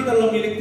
kita adalah milik Tuhan.